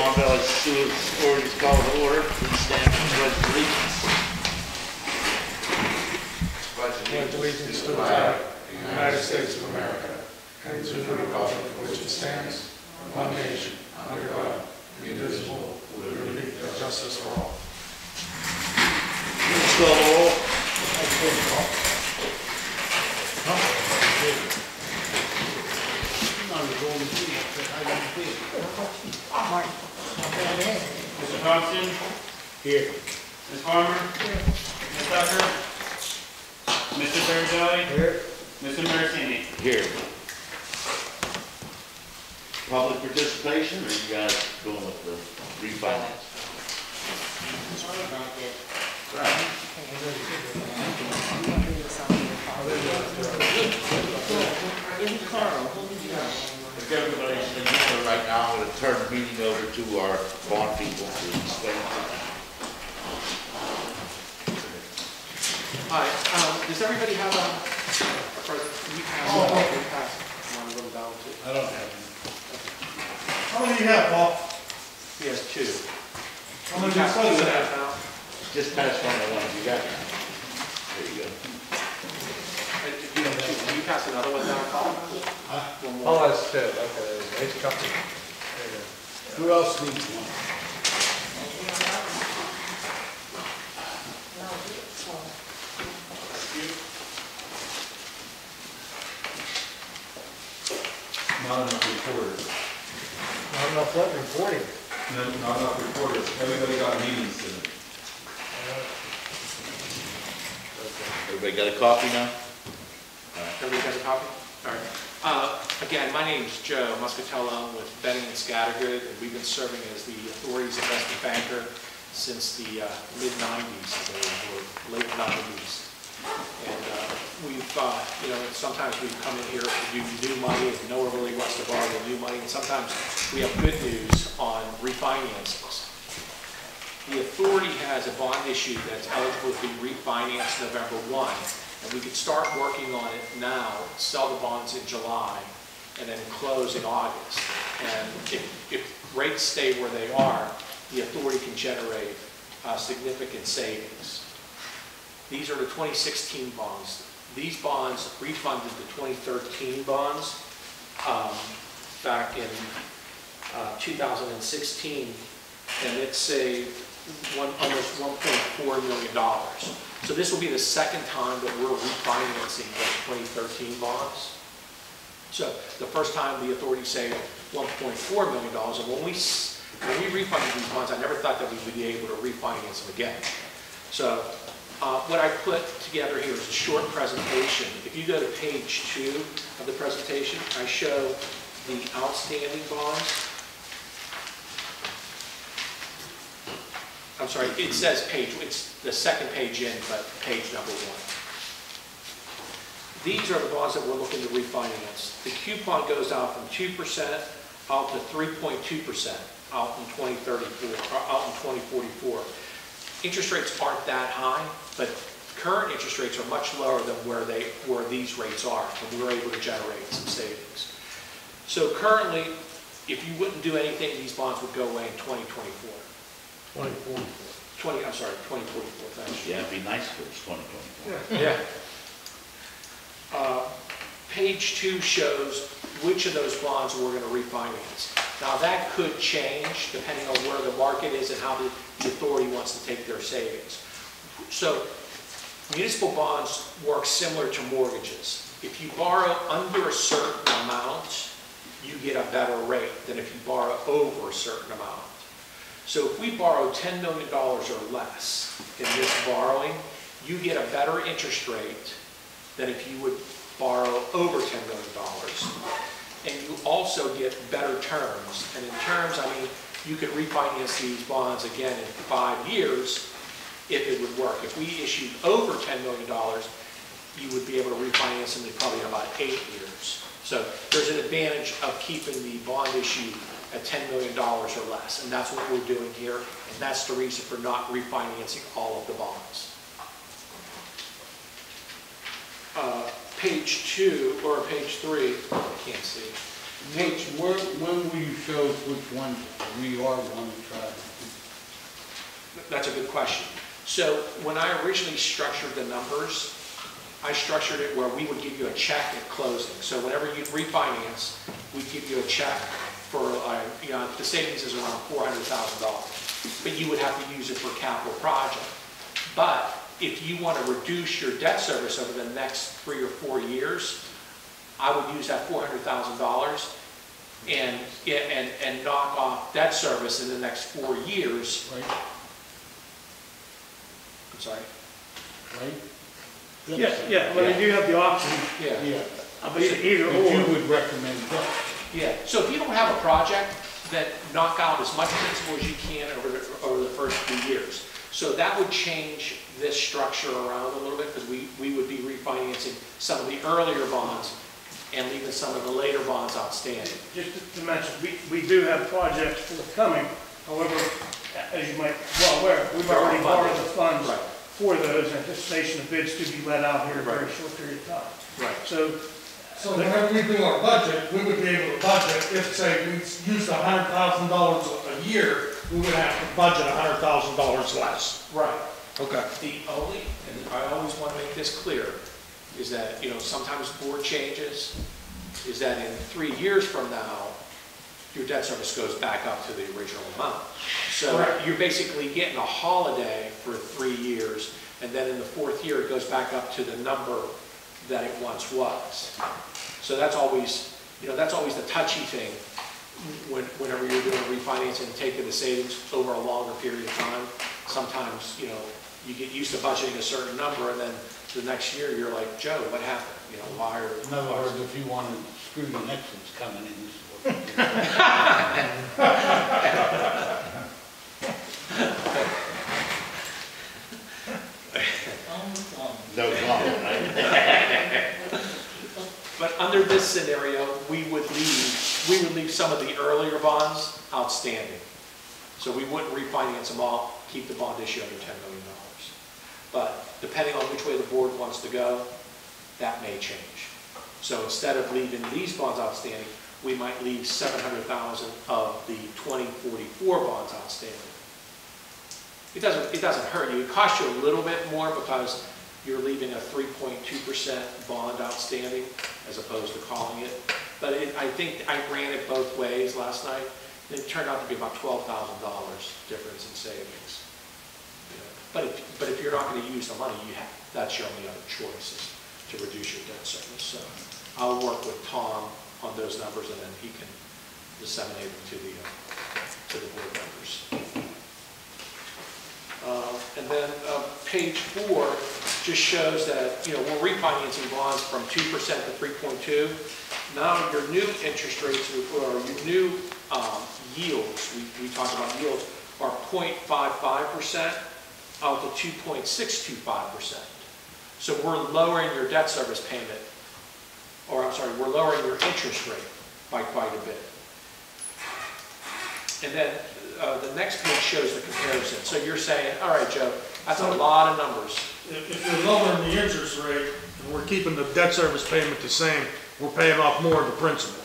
Mon Valley Sewer Authority is called to order. Please stand for the pledge of allegiance. pledge allegiance to the flag of the United States of America and to the republic for which it stands, one nation, under God, indivisible, with liberty and justice for all. Please call the roll. Mr. Thompson? Here. Ms. Farmer? Here. Ms. Tucker? Mr. Biragad. Here. Mr. Marasini? Here. Public participation, or you guys going with the refinance? Right. If everybody's in here right now, I'm gonna turn the meeting over to our bond people to explain. Hi, um, does everybody have a, or we have, we have, want to go down to? I don't have any. How many do you have, Paul? He has two. How many do you Pass supposed two to out have? now. Just pass one of the ones you got. There you go. Uh, You have two. Can you pass another one down, Paul? One more. Oh, that's two, okay, nice company. There you go. Who else needs one? Not enough reporters. Not enough what reporting. No, not enough reporters. Everybody got meetings tonight. Everybody got a coffee now? Everybody a copy? All right. Uh, Again, my name is Joe Muscatello with Boenning and Scattergood, and we've been serving as the authority's investment banker since the uh, mid-nineties, or late nineties. And uh, we've, uh, you know, sometimes we come in here to do new money, and no one really wants to borrow the new money, and sometimes we have good news on refinancings. The authority has a bond issue that's eligible to be refinanced November 1, and we could start working on it now, sell the bonds in July, and then close in August. And if, if rates stay where they are, the authority can generate uh, significant savings. These are the 2016 bonds. These bonds refunded the 2013 bonds um, back in uh, 2016, and it saved one, almost $1.4 million. So this will be the second time that we're refinancing the 2013 bonds. So the first time the authority saved $1.4 million, and when we, when we refunded these bonds, I never thought that we would be able to refinance them again. So uh, what I put together here is a short presentation. If you go to page two of the presentation, I show the outstanding bonds. I'm sorry, it says page, it's the second page in, but page number one. These are the bonds that we're looking to refinance. The coupon goes out from 2% out to 3.2% out in 2034, or uh, out in 2044. Interest rates aren't that high, but current interest rates are much lower than where they, where these rates are, and we're able to generate some savings. So currently, if you wouldn't do anything, these bonds would go away in 2024. Twenty-four. 20, I'm sorry, 2044, thanks. Yeah, it'd be nice if it was twenty twenty-four. Yeah. Uh, Page two shows which of those bonds we're going to refinance. Now, that could change depending on where the market is and how the the authority wants to take their savings. So municipal bonds work similar to mortgages. If you borrow under a certain amount, you get a better rate than if you borrow over a certain amount. So if we borrow $10 million or less in this borrowing, you get a better interest rate than if you would borrow over $10 million. And you also get better terms. And in terms, I mean, you could refinance these bonds again in five years if it would work. If we issued over $10 million, you would be able to refinance them in probably about eight years. So there's an advantage of keeping the bond issue at $10 million or less, and that's what we're doing here, and that's the reason for not refinancing all of the bonds. Uh, Page two, or page three, I can't see, Which, where, when will you show us which ones we are going to try? That's a good question. So when I originally structured the numbers, I structured it where we would give you a check at closing. So whenever you refinance, we give you a check for, uh, you know, the savings is around $400,000. But you would have to use it for capital project. But if you want to reduce your debt service over the next three or four years, I would use that $400,000 and, and, and knock off debt service in the next four years. Right, I'm sorry. right? Yeah, yeah, but you do have the option, Yeah. Yeah, of either either but you would recommend that. Yeah, so if you don't have a project, that knock out as much principal as you can over the, over the first few years. So that would change this structure around a little bit, because we, we would be refinancing some of the earlier bonds and leaving some of the later bonds outstanding. Just to- mention, we, we do have projects forthcoming. However, as you might well aware, we've They're already borrowed the funds Right. for those in anticipation of bids to be let out here in a very short period of time. Right. So So whenever we do our budget, we would be able to budget, if say we used a hundred thousand dollars a year, we would have to budget a hundred thousand dollars less. Right. Okay. The only, and I always want to make this clear, is that, you know, sometimes board changes, is that in three years from now, your debt service goes back up to the original amount. So Correct. you're basically getting a holiday for three years, and then in the fourth year, it goes back up to the number that it once was. So that's always, you know, that's always the touchy thing, when, whenever you're doing refinancing and taking the savings over a longer period of time. Sometimes, you know, you get used to budgeting a certain number, and then the next year, you're like, Joe, what happened? You know, why are? In other words, if you want to screw the next one's coming in, this is what you do. No comment, right? But under this scenario, we would leave, we would leave some of the earlier bonds outstanding. So we wouldn't refinance them all, keep the bond issue under $10 million. But depending on which way the board wants to go, that may change. So instead of leaving these bonds outstanding, we might leave 700,000 of the 2044 bonds outstanding. It doesn't, it doesn't hurt you. It costs you a little bit more because you're leaving a 3.2% bond outstanding as opposed to calling it. But it, I think, I ran it both ways last night, it turned out to be about $12,000 difference in savings. Know, But if, but if you're not going to use the money, you have, that's your only other choice to reduce your debt service. So I'll work with Tom on those numbers, and then he can disseminate them to the, uh, to the board members. Uh, And then uh, page four just shows that, you know, we're refinancing bonds from 2% to 3.2. Now your new interest rates or your new um, yields, we we talked about yields, are 0.55% out to 2.625%. So we're lowering your debt service payment, or I'm sorry, we're lowering your interest rate by quite a bit. And then uh, the next page shows the comparison. So you're saying, all right, Joe, that's a lot of numbers. If, if you're lowering the interest rate, and we're keeping the debt service payment the same, we're paying off more of the principal.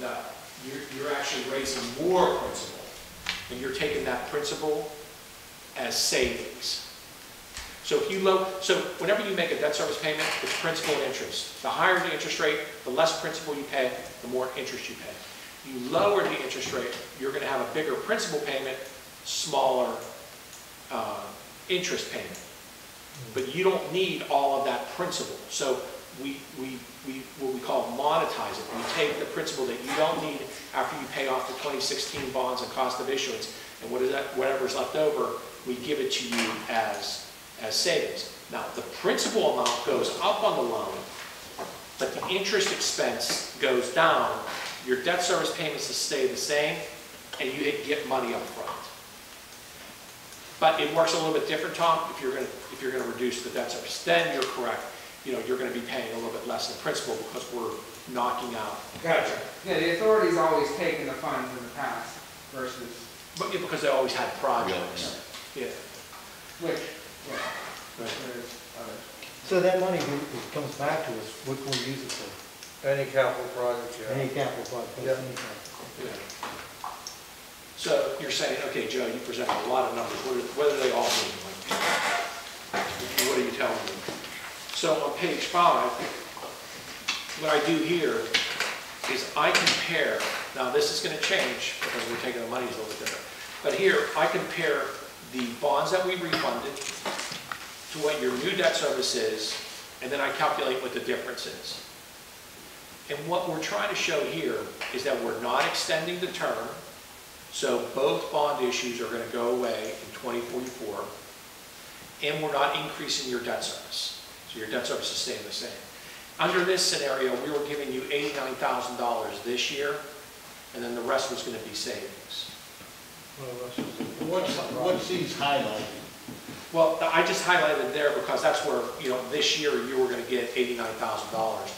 No, you're, you're actually raising more principal, and you're taking that principal as savings. So if you low, so whenever you make a debt service payment, it's principal and interest. The higher the interest rate, the less principal you pay, the more interest you pay. You lower the interest rate, you're gonna have a bigger principal payment, smaller, uh, interest payment. But you don't need all of that principal. So we, we, we, what we call monetize it. We take the principal that you don't need after you pay off the 2016 bonds and cost of issuance, and what is that, whatever's left over, we give it to you as, as savings. Now, the principal amount goes up on the loan, but the interest expense goes down. Your debt service payments stay the same, and you get money up front. But it works a little bit different, Tom, if you're gonna, if you're gonna reduce the debt service. Then you're correct, you know, you're gonna be paying a little bit less in principal because we're knocking out. Gotcha. Yeah, the authority's always taken the funds in the past versus, But, yeah, because they always had projects. Yeah. which, yeah, Right. there's others. So that money, when comes back to us, what can we use it for? Any capital project, yeah. Any capital project, Yep. any capital. Yeah. So you're saying, okay, Joe, you presented a lot of numbers, what do, what do they all mean? Like, What are you telling me? So on page five, what I do here is I compare, now this is gonna change because we're taking the money a little bit different. But here, I compare the bonds that we refunded to what your new debt service is, and then I calculate what the difference is. And what we're trying to show here is that we're not extending the term, so both bond issues are gonna go away in 2044, and we're not increasing your debt service. So your debt service is staying the same. Under this scenario, we were giving you $89,000 this year, and then the rest was gonna be savings. What's, what's these highlighted? Well, I just highlighted there because that's where, you know, this year you were gonna get eighty-nine thousand dollars.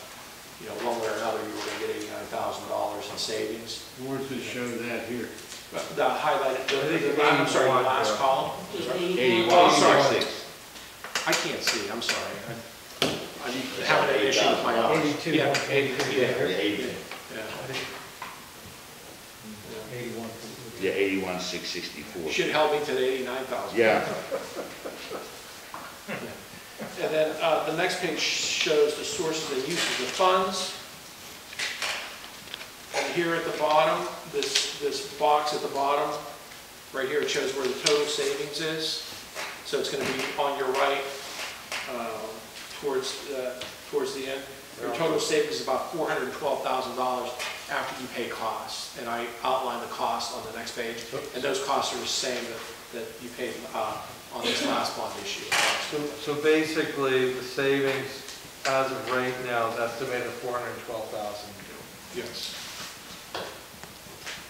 You know, one way or another, you were gonna get eighty-nine thousand dollars in savings. Where's it show that here? But The highlighted, the- I think the- I'm sorry, the last yeah. column. Eighty-one, Oh, sorry. six. I can't see, I'm sorry. I- I'm having an issue with my eyes. 82, Yeah, 122, eighty, yeah, Yeah, eighty, yeah. Eighty-one. yeah, eighty-one, six sixty-four. Should help me to the eighty-nine thousand. Yeah, And then uh, the next page shows the sources and uses of funds. And here at the bottom, this, this box at the bottom, right here, it shows where the total savings is. So it's going to be on your right, uh, towards, uh, towards the end. Your total savings is about $412,000 after you pay costs. And I outline the cost on the next page. And those costs are the same that, that you paid uh, on this last bond issue. So, so basically, the savings as of right now is estimated at four hundred and twelve thousand. Yes.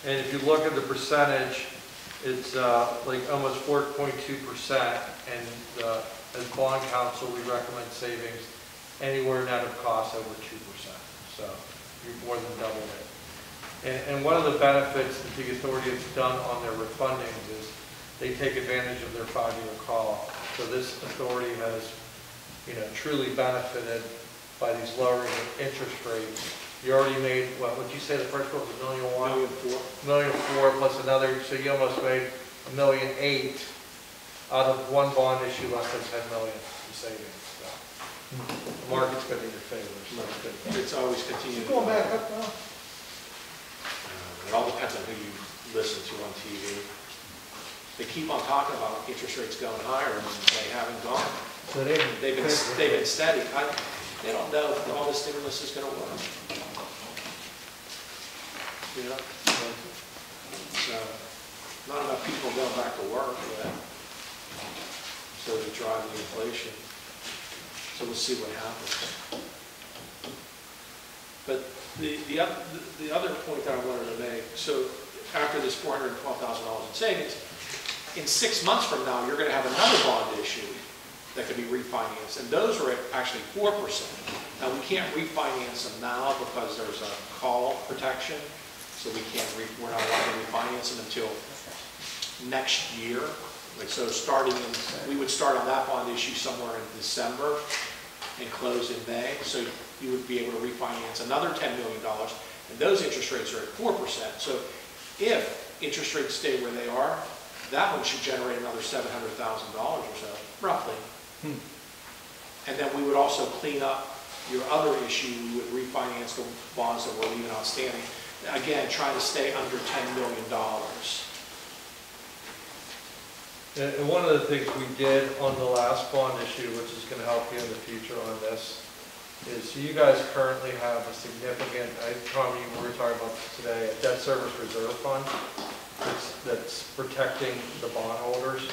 And if you look at the percentage, it's uh, like almost four point two percent. And uh, as bond counsel, we recommend savings anywhere net of cost over two percent. So you're more than double it. And, and one of the benefits that the authority has done on their refundings is they take advantage of their five-year call. So this authority has, you know, truly benefited by these lowering interest rates. You already made, what, would you say the first one was a million one? Million four. Million four plus another, so you almost made a million eight out of one bond issue, less than ten million in savings. So The market's been in your favor, so it's good. It's always continued. Going back up now. Uh, it all depends on who you listen to on TV. They keep on talking about interest rates going higher, and they haven't gone. So they. They've been, they've been steady. I, they don't know if all the stimulus is gonna work. You know? So, uh, not enough people going back to work yet. So to drive the inflation. So we'll see what happens. But the, the, the other point that I wanted to make, so after this four hundred and twelve thousand dollars in savings, in six months from now, you're gonna have another bond issue that could be refinanced, and those are actually four percent. Now, we can't refinance them now because there's a call protection, so we can't, re- we're not allowed to refinance them until next year. Like, so starting in, we would start on that bond issue somewhere in December and close in May, so you would be able to refinance another $10 million, and those interest rates are at 4%. So if interest rates stay where they are, that one should generate another $700,000 or so, roughly. Hmm. And then we would also clean up your other issue, we would refinance the bonds that were leaving outstanding. Again, trying to stay under $10 million. And one of the things we did on the last bond issue, which is going to help you in the future on this, is you guys currently have a significant, I probably, we were talking about today, a debt service reserve fund that's, that's protecting the bondholders.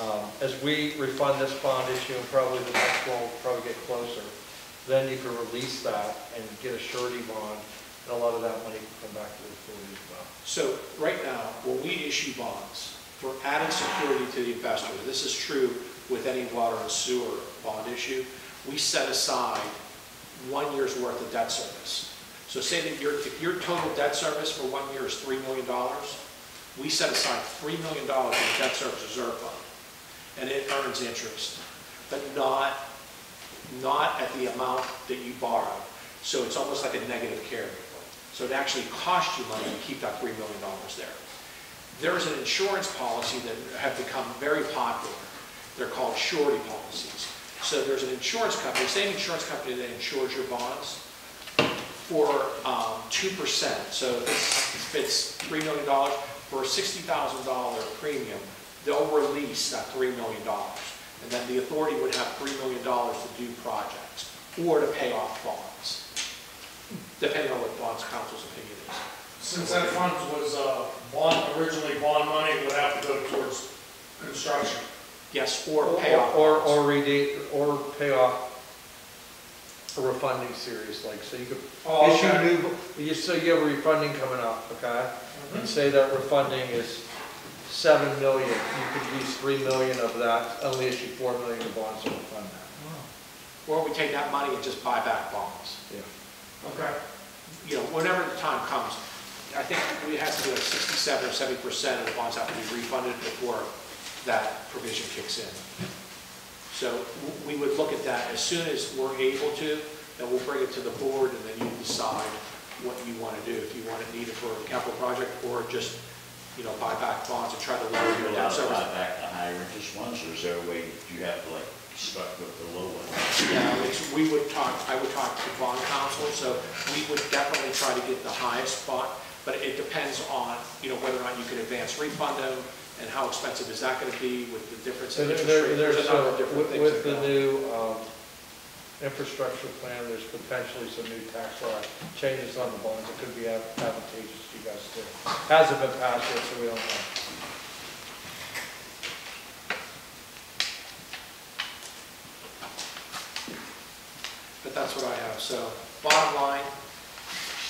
Um, As we refund this bond issue, and probably the next one will probably get closer, then you can release that and get a surety bond, a lot of that money can come back to the authority as well. So right now, when we issue bonds, we're adding security to the investor. This is true with any water and sewer bond issue. We set aside one year's worth of debt service. So say that your, if your total debt service for one year is $3 million, we set aside $3 million in the debt service reserve fund. And it earns interest, but not, not at the amount that you borrow. So it's almost like a negative carry. So it actually costs you money to keep that $3 million there. There's an insurance policy that have become very popular. They're called surety policies. So there's an insurance company, same insurance company that insures your bonds for um, 2%. So if it's- if it's $3 million, for a $60,000 premium, they'll release that $3 million. And then the authority would have $3 million to do projects or to pay off bonds, depending on what bonds council's opinion is. Since that fund was, uh, bond, originally bond money, it would have to go towards construction. Yes, or pay off Or, bonds. or redeem, or pay off a refunding series, like, so you could Oh, issue okay. new, you, so you have a refunding coming up, okay? And say that refunding is seven million, you could use three million of that, only issue four million of bonds to refund that. Or we take that money and just buy back bonds. Yeah. Okay. You know, whenever the time comes, I think we have to do like 67 or 70 percent of the bonds have to be refunded before that provision kicks in. So we would look at that. As soon as we're able to, then we'll bring it to the board and then you decide what you want to do, if you want it needed for a capital project or just, you know, buy back bonds and try to lower your debt to buy back the higher interest ones, or is there a way you have to like start with the low one? Yeah, it's, we would talk, I would talk to bond counsel, so we would definitely try to get the highest spot, but it depends on, you know, whether or not you can advance refund them, and how expensive is that gonna be with the difference in interest there- rate. there's, There's a number of different with, things. with the go. new, um, infrastructure plan, there's potentially some new tax law changes on the bonds that could be advantageous to you guys too. Hasn't been passed yet, so we don't know. But that's what I have, so bottom line,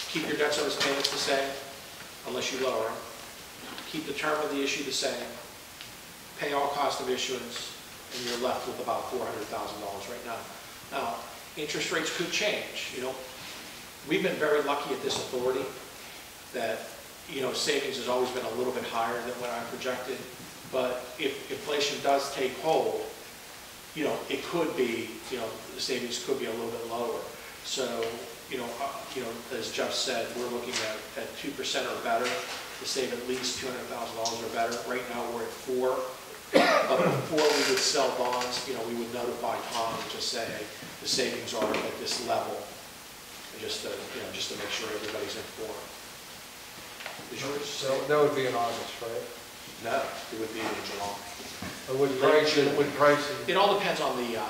keep your debt service payments the same, unless you lower them. Keep the term of the issue the same, pay all cost of issuance, and you're left with about four hundred thousand dollars right now. Now, interest rates could change, you know. We've been very lucky at this authority that, you know, savings has always been a little bit higher than what I projected. But if inflation does take hold, you know, it could be, you know, the savings could be a little bit lower. So, you know, uh, you know, as Jeff said, we're looking at, at two percent or better to save at least two hundred thousand dollars or better. Right now, we're at four. But before we would sell bonds, you know, we would notify Tom and just say, the savings are at this level. Just to, you know, just to make sure everybody's informed. Is yours? So that would be in August, right? No, it would be in July. Or would pricing, would pricing, It all depends on the, uh,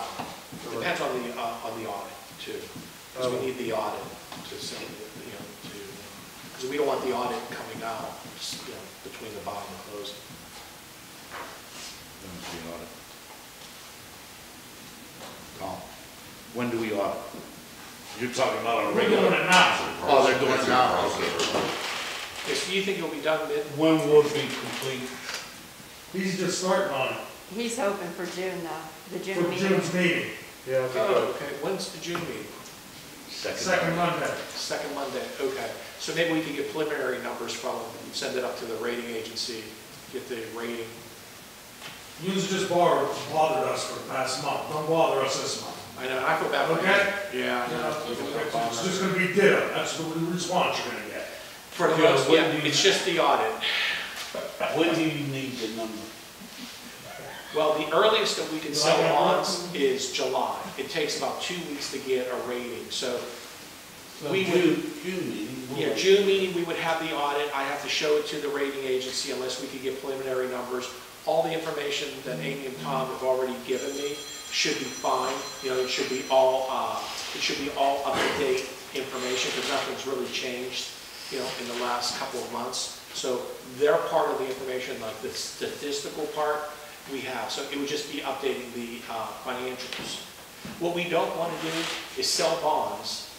depends on the, uh, on the audit too. Because we need the audit to say, you know, to, because we don't want the audit coming out, just, you know, between the bottom and closing. When is the audit? Tom, when do we audit? You're talking about on a We're regular? doing it now. Oh, they're doing it now, okay. Okay, so you think it'll be done mid, When will it be complete? He's just starting on it He's hoping for June though, the June for meeting. June's meeting, yeah, it'd be oh, good. oh, okay, when's the June meeting? second Monday. Second Monday, okay. So maybe we could get preliminary numbers from them, send it up to the rating agency, get the rating. You just bothered, bothered us for the past month, don't bother us this month. I know, I feel bad for you. Okay. Yeah, I You know. know, It's just gonna be ditto, that's the response you're gonna get. For the Yeah, most, yeah, it's just the audit. When do you need the number? Well, the earliest that we can sell July. bonds is July. It takes about two weeks to get a rating, so, So We would- June, June meeting? we'll yeah. June meeting, we would have the audit. I have to show it to the rating agency unless we could get preliminary numbers. All the information that Amy and Tom have already given me should be fine. You know, it should be all, uh, it should be all up-to-date information, because nothing's really changed, you know, in the last couple of months. So their part of the information, like the statistical part, we have. So it would just be updating the uh, financials. What we don't want to do is sell bonds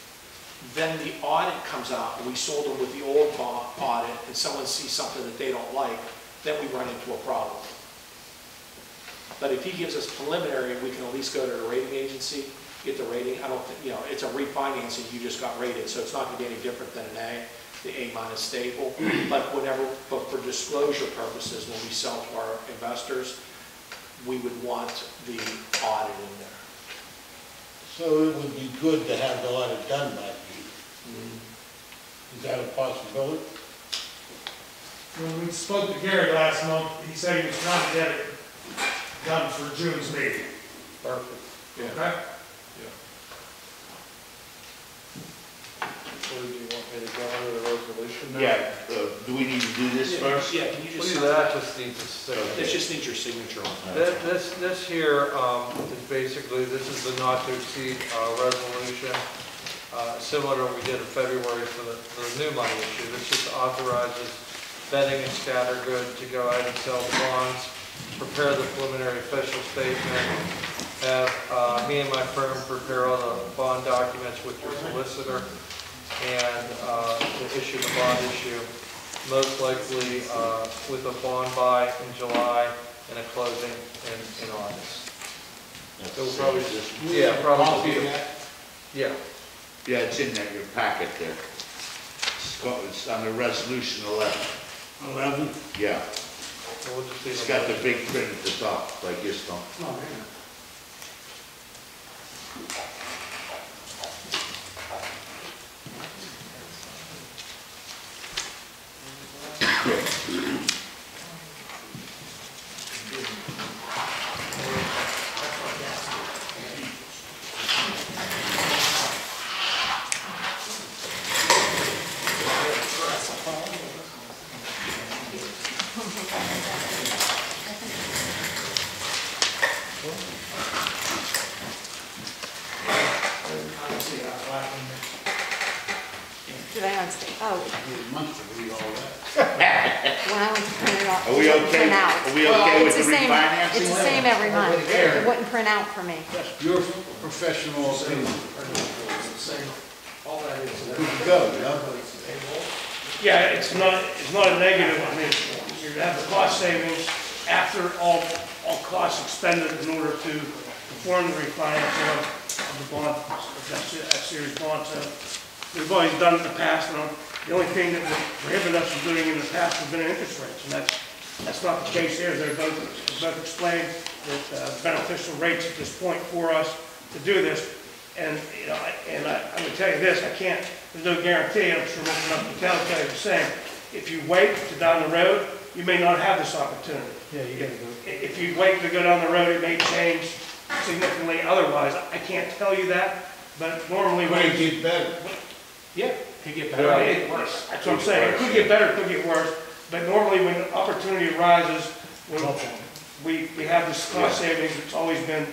then the audit comes out, and we sold them with the old bond audit, and someone sees something that they don't like, then we run into a problem. But if he gives us preliminary, we can at least go to the rating agency, get the rating, I don't think, you know, it's a refinancing, you just got rated, so it's not gonna be any different than an A, the A minus stable. But whenever, but for disclosure purposes, when we sell to our investors, we would want the audit in there. So it would be good to have the audit done by June. Mm-hmm. Is that a possibility? When we spoke to Gary last month, he said he was trying to get it done for June's meeting. Perfect. Okay? So do you want me to go under the resolution now? Yeah, uh, do we need to do this first? Yeah, can you just, Please, that just needs a second. this just needs your signature on it. This, this, this here, um, is basically, this is the not to exceed, uh, resolution, uh, similar to what we did in February for the, for the new money issue. This just authorizes Boenning and Scattergood to go out and sell the bonds, prepare the preliminary official statement, have, uh, me and my firm prepare all the bond documents with your solicitor, and, uh, to issue the bond issue, most likely, uh, with a bond buy in July and a closing in, in August. That's So the we'll probably, just, as yeah, probably, Copy yeah. Yeah, it's in that, your packet there. It's got- It's on the resolution eleven, Eleven? yeah. So we'll just It's leave got the big print at the top, like this one. Oh, yeah. Did I not say, oh, You must have read all that. when I went to print it off. Are we it wouldn't okay, print out. are we okay with It's the same- refinancing? It's the same every month. It wouldn't print out for me. Your professional opinion. All that is. Good to go, yeah? Yeah, it's not, it's not a negative, I mean, you have the cost savings after all, all costs expended in order to perform the refinancing of, of the bond, of that, that series bond, so we've always done it in the past, and the only thing that would prohibit us from doing it in the past has been interest rates, and that's, that's not the case here, they're both, they're both explained that uh, beneficial rates at this point for us to do this, and, you know, I- and I, I would tell you this, I can't, there's no guarantee, I'm sure most enough to tell, tell you the same. If you wait to down the road, you may not have this opportunity. Yeah, you gotta go. If you wait to go down the road, it may change significantly otherwise. I can't tell you that, but normally when. Might get better. Yeah, could get better, Yeah. or get worse. That's what I'm saying, it could get better, it could get worse, but normally when opportunity arises, when we, we have this cost savings, it's always been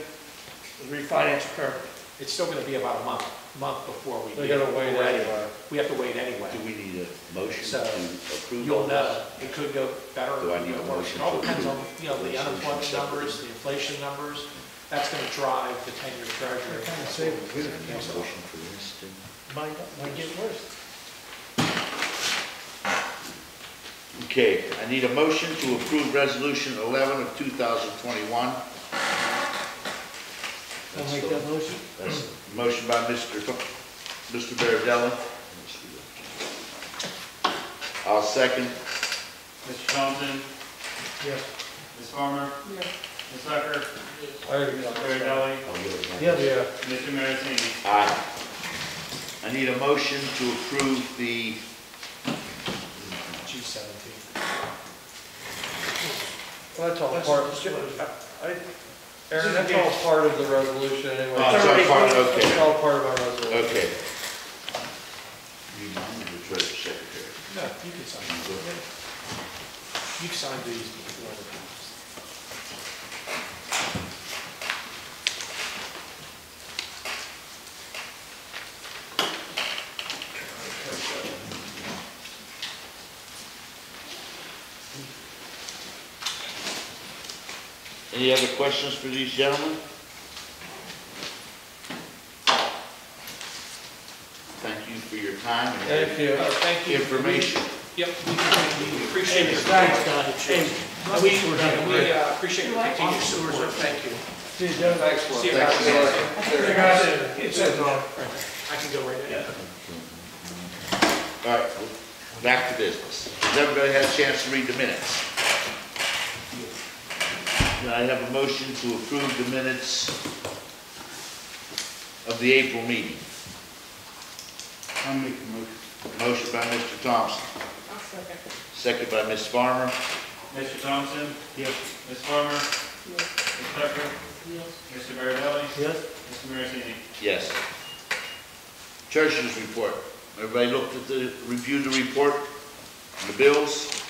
the refinance occurred. It's still gonna be about a month, month before we. They get gotta wait ready. anyway. We have to wait anyway. Do we need a motion So, to approve You'll know, this? it could go better, Do I it need could a go worse. motion It all to depends on, approve? you know, the Resolution unemployment separate. numbers, the inflation numbers. That's gonna drive the ten-year treasury. Motion for this, too. Might, might get worse. Okay, I need a motion to approve resolution eleven of two thousand twenty-one. I'll make that motion. That's a motion by Mr. Co- Mr. Baradelli. I'll second. Mr. Thompson? Yes. Ms. Farmer? Yes. Ms. Tucker? I already Mr. got that. Barrelli? I'll give it back. Yeah. Mr. Marasini? Aye. I need a motion to approve the, G seventeen. Well, that's all That's part, just I, Aaron, that's all part of the resolution anyway. Oh, it's all part- okay. It's all part of our resolution. okay. You mind the treasurer secretary? No, you can sign it. You've signed these before Any other questions for these gentlemen? Thank you for your time and Thank you. Oh, thank you. information. Yep, we we appreciate your. Thanks, Scott. And we, and we uh, appreciate your continued support, thank you. Thanks, Will. See you Thanks, guys. You guys, it's in there. I can go right in. All right, back to business. Has everybody had a chance to read the minutes? Can I have a motion to approve the minutes of the April meeting? I'll make a motion. Motion by Mr. Thompson, second by Ms. Farmer. Mr. Thompson? Yes. Ms. Farmer? Yes. Ms. Tucker? Yes. Mr. Barrelli? Yes. Mr. Marasini? Yes. Treasurer's report. Everybody looked at the, reviewed the report, the bills.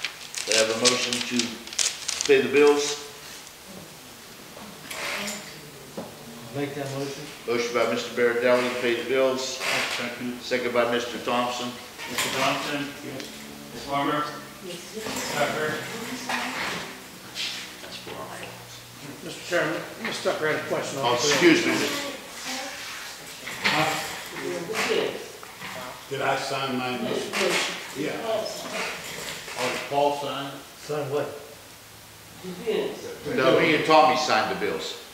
They have a motion to pay the bills. Make that motion? Motion by Mr. Baradelli to pay the bills, Second. second by Mr. Thompson. Mr. Thompson? Ms. Farmer? Ms. Tucker? Mr. Chairman, Mr. Tucker had a question. on Oh, the bill. excuse me, Did I sign mine? Yeah. Oh, Paul signed? Sign what? no, he and Tommy signed the bills.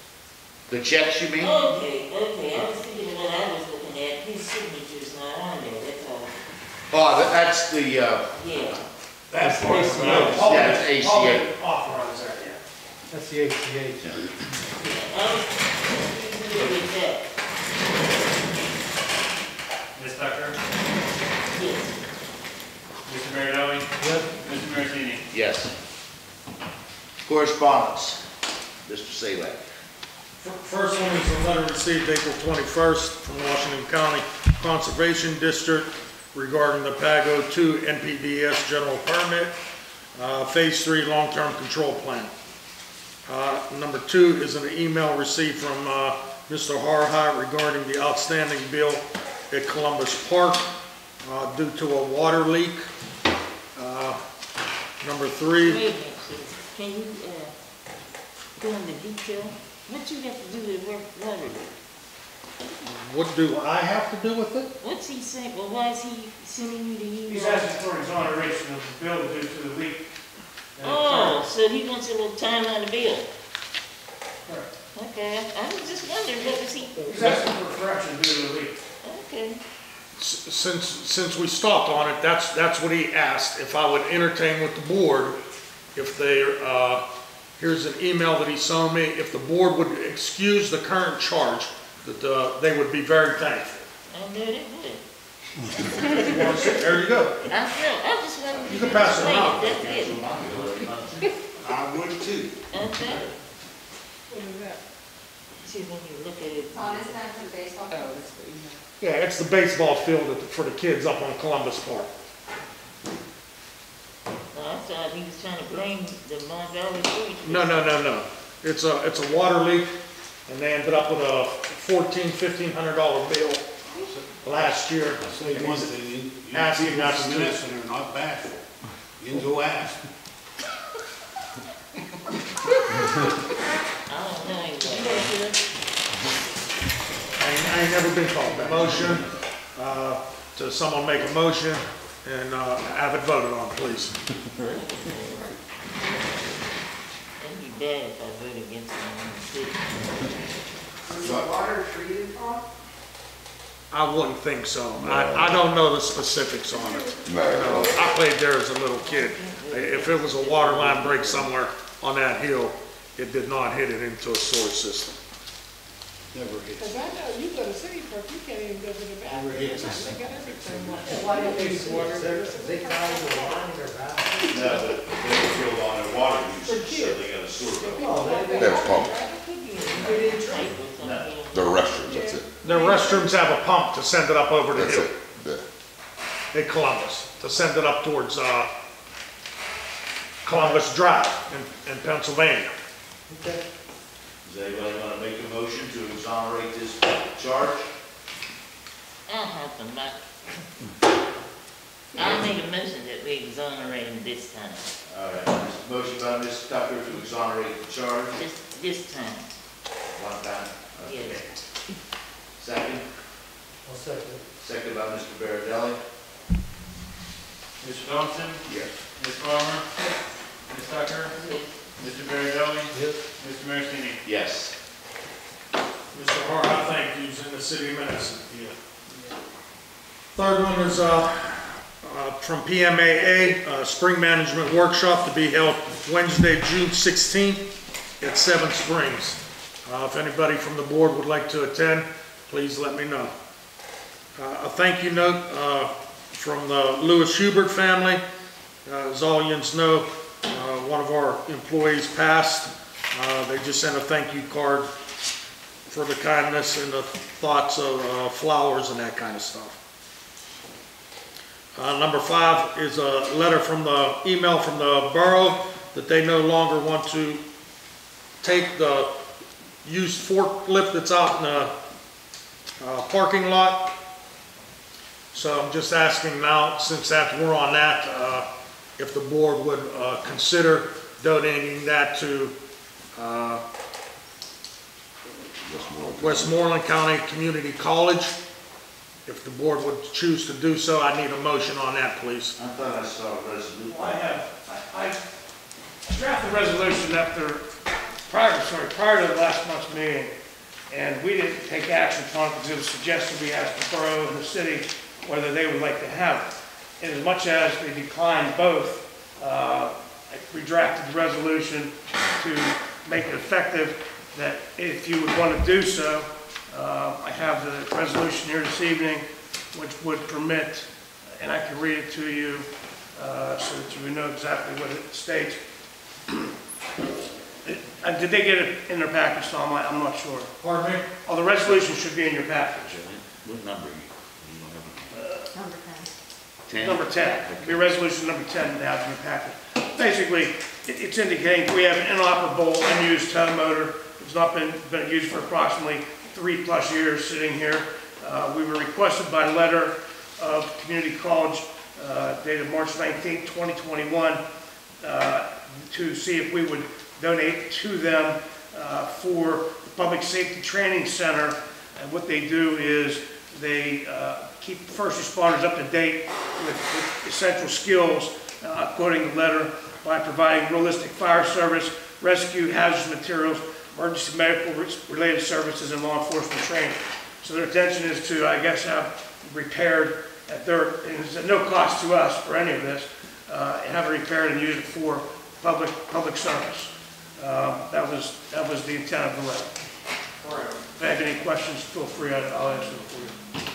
The checks, you mean? Okay, okay, I was thinking what I was looking at, his signature's not on there, that's all. Oh, tha- that's the, uh, Yeah, That's the ACH. Paul Yeah, didn't- it's Paul ACA. didn't authorize that yet. That's the ACH. I was thinking with that, Ms. Tucker? yes. Mr. Barrelli? Yes. Mr. Marasini? yes. Correspondence, Mr. Salek. First one is a letter received April 21st from Washington County Conservation District regarding the PAGO 2 NPDES general permit, uh, Phase 3 long-term control plan. Uh, Number two is an email received from uh, Mr. Harhart regarding the outstanding bill at Columbus Park uh, due to a water leak. Uh, Number three. Minute, can you, uh, go into detail? What you got to do with work, water? What do I have to do with it? What's he saying, well, why is he sending you the email? He's asking for exoneration of the bill due to the leak. And the Oh, so he wants a little time on the bill? Correct. Okay, I I was just wondering, what was he, He's asking for correction due to the leak. okay. S- Since, since we stopped on it, that's, that's what he asked, if I would entertain with the board, if they, uh, here's an email that he sent me, if the board would excuse the current charge, that, uh, they would be very thankful. I know they would. There you go. I know, I just wanted to. You can pass it explain around. That's it. I would too. Okay. See, when you look at it. Oh, isn't that for baseball? Yeah, it's the baseball field for the kids up on Columbus Park. No, he was trying to blame the Mon Valley Bridge. No, no, no, no. It's a, it's a water leak, and they ended up with a fourteen, fifteen hundred dollar bill last year. I say one thing, you, you Asking people us from to- Monessen are not bashful. You can go ask. I don't know anybody. I ain't, I ain't never been called that. Motion, uh, to someone make a motion and, uh, have it voted on, please. That'd be bad if I voted against him. Water treated for? I wouldn't think so. I, I don't know the specifics on it. You know, I played there as a little kid. If it was a water line break somewhere on that hill, it did not hit it into a sewer system. Never hit. Cause I know you go to City Park, you can't even go to the bathroom. Never hit. They got everything. Why don't they use water? They tied the line in their back. No, but they were filled on their water usage, so they got a sewer bill. They have a pump. No. They're restrooms, that's it. Their restrooms have a pump to send it up over the That's hill it. Yeah. in Columbus, to send it up towards, uh, Columbus Drive in, in Pennsylvania. Does anybody want to make a motion to exonerate this charge? I'll have to ma- I'll make a motion that we exonerate him this time, All right, motion by Ms. Tucker to exonerate the charge, this, this time, one time. Okay. yes. Second, I'll second. second by Mr. Baradelli. Mr. Thompson? Yes. Ms. Farmer? Ms. Tucker? Mr. Barrelli? Yes. Mr. Marasini? Yes. Mr. Hart, I thank you, he's in the city of Monessen. Third one is, uh, uh, from PMAA, uh, Spring Management Workshop to be held Wednesday, June sixteenth at Seven Springs. Uh, if anybody from the board would like to attend, please let me know. Uh, A thank you note uh, from the Lewis Hubert family. Uh, As all yous know, uh, one of our employees passed. Uh, They just sent a thank you card for the kindness and the thoughts of uh, flowers and that kind of stuff. Uh, Number five is a letter from the, email from the borough that they no longer want to take the used forklift that's out in the uh, parking lot. So I'm just asking now, since that, we're on that, uh, if the board would uh, consider donating that to Westmoreland County Community College. If the board would choose to do so, I need a motion on that, please. I thought I saw a resolution. Well, I have, I I drafted a resolution after, prior, sorry, prior to last month's meeting, and we didn't take action on it because it was suggested we ask the borough and the city whether they would like to have it. And as much as they declined both, uh, I redrafted the resolution to make it effective, that if you would want to do so, uh, I have the resolution here this evening, which would permit, and I can read it to you, uh, so that you know exactly what it states. Uh, Did they get it in their package, Tom? I- I'm not sure. Pardon me? Oh, the resolution should be in your package. What number? You Number 10. it? Ten? Number 10, It'd resolution number 10 to have in your package. Basically, it- it's indicating we have an inoperable, unused tow motor. It's not been, been used for approximately three-plus years sitting here. Uh, We were requested by letter of Community College uh, dated March 19, 2021, uh, to see if we would donate to them uh, for the Public Safety Training Center. And what they do is they uh, keep first responders up to date with with essential skills, quoting the letter, by providing realistic fire service, rescue, hazardous materials, emergency medical related services, and law enforcement training. So their intention is to, I guess, have repaired at their, and it's at no cost to us for any of this, uh, and have it repaired and use it for public, public service. Um, That was, that was the intent of the letter. If you have any questions, feel free, I- I'll answer them for you.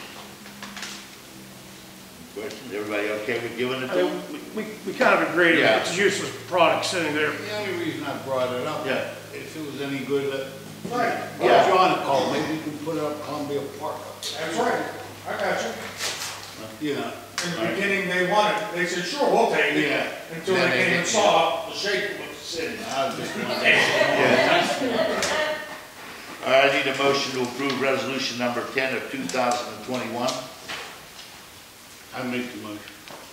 Questions? Everybody okay with giving it I to mean, them? we, we kind of agreed, Yeah. it's a useless product sitting there. The only reason I brought it up, Yeah. If it was any good, let, Right. Yeah. let John call, maybe we can put it up Columbia Park. That's right. I got you. You know, In the beginning, they wanted, they said, sure, we'll take it. Yeah. Until Then they they came and didn't. saw the shape of the city. I was just wondering. All right, I need a motion to approve resolution number ten of two thousand and twenty-one. I make the motion.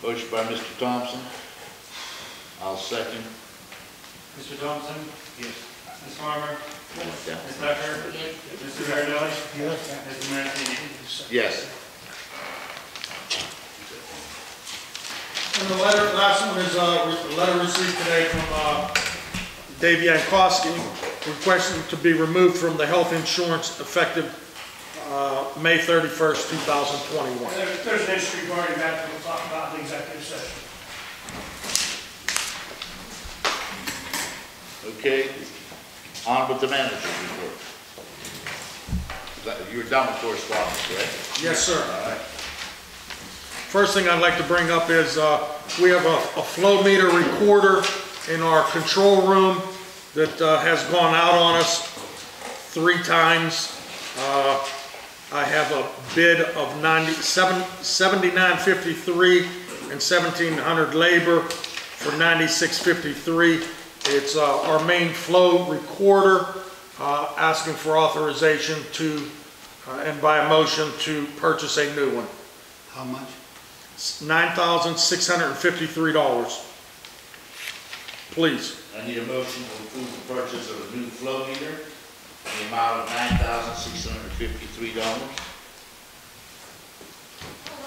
Motion by Mr. Thompson. I'll second. Mr. Thompson? Yes. Ms. Farmer? Going down. Ms. Tucker? Mr. Vardalit? Mr. Mancini? Yes. And the letter, last one is, uh, re- a letter received today from, uh, Dave Yankowski requesting to be removed from the health insurance effective, uh, May thirty-first, two thousand twenty-one. There's, there's an issue regarding that that we'll talk about in the executive session. Okay, on with the manager's report. That- You're done with correspondence, right? Yes, sir. All right. First thing I'd like to bring up is, uh, we have a, a flow meter recorder in our control room that, uh, has gone out on us three times. Uh, I have a bid of ninety-seven, seventy-nine fifty-three and seventeen hundred labor for ninety-six fifty-three. It's, uh, our main flow recorder, uh, asking for authorization to, uh, and by a motion to purchase a new one How much? nine thousand six hundred and fifty-three dollars. Please. I need a motion to approve the purchase of a new flow meter in the amount of nine thousand six hundred and fifty-three dollars.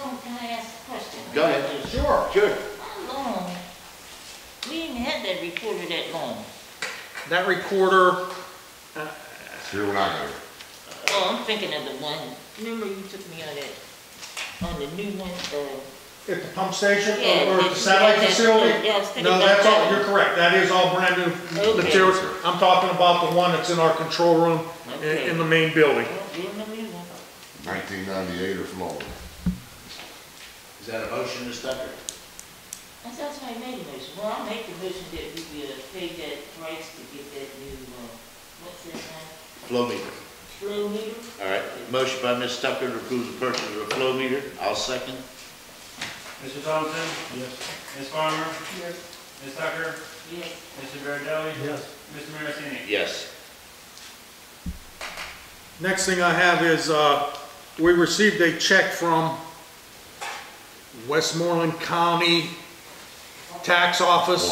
Hold on, can I ask a question? Go ahead. Sure. Sure. How long? We ain't had that recorder that long. That recorder, Here when I go. Oh, I'm thinking of the one, remember you took me on that, on the new one, uh, at the pump station Yeah, or at the satellite yeah, that's- facility? yeah, I was thinking No, about that's all, that. you're correct. That is all brand new Okay. materials. I'm talking about the one that's in our control room in, Okay. in the main building. well, give me the new one. Nineteen ninety-eight or Florida. Is that a motion, Ms. Tucker? That's, that's why I made a motion. Well, I'll make the motion that we, uh, pay that price to get that new, uh, what's that now? Flow meter. Flow meter? All right, motion by Ms. Tucker to approve the purchase of a flow meter. I'll second. Mr. Thompson? Yes. Ms. Farmer? Yes. Ms. Tucker? Yes. Mr. Biragad. Yes. Mr. Marasini? Yes. Next thing I have is, uh, we received a check from Westmoreland County Tax Office,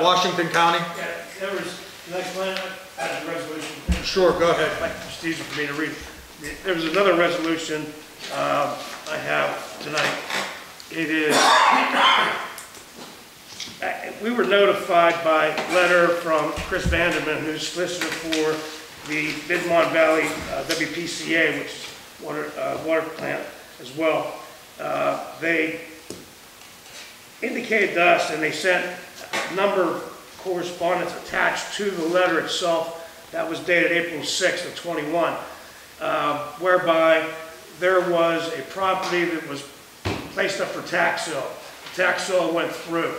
Washington County. Yeah, there was, can I explain, I had a resolution. Sure, go ahead. Like, It's easy for me to read. There was another resolution uh, I have tonight. It is, uh, we were notified by letter from Chris Vanderman, who's solicitor for the Mid-Mon Valley uh, WPCA, which is water, uh, water plant as well. Uh, They indicated to us, and they sent a number of correspondence attached to the letter itself that was dated April 6th of 21, uh, whereby there was a property that was placed up for tax sale. The Tax sale went through.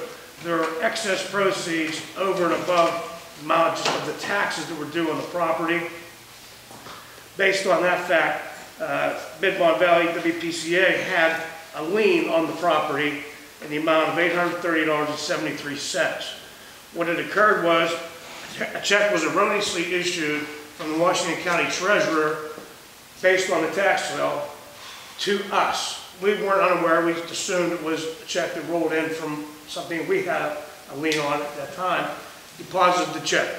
There are excess proceeds over and above the amount of the taxes that were due on the property. Based on that fact, uh, Mid-Mon Valley WPCA had a lien on the property in the amount of $830.73. What had occurred was, a check was erroneously issued from the Washington County Treasurer based on the tax sale to us. We weren't unaware, we assumed it was a check that rolled in from something we had a lien on at that time, deposited the check.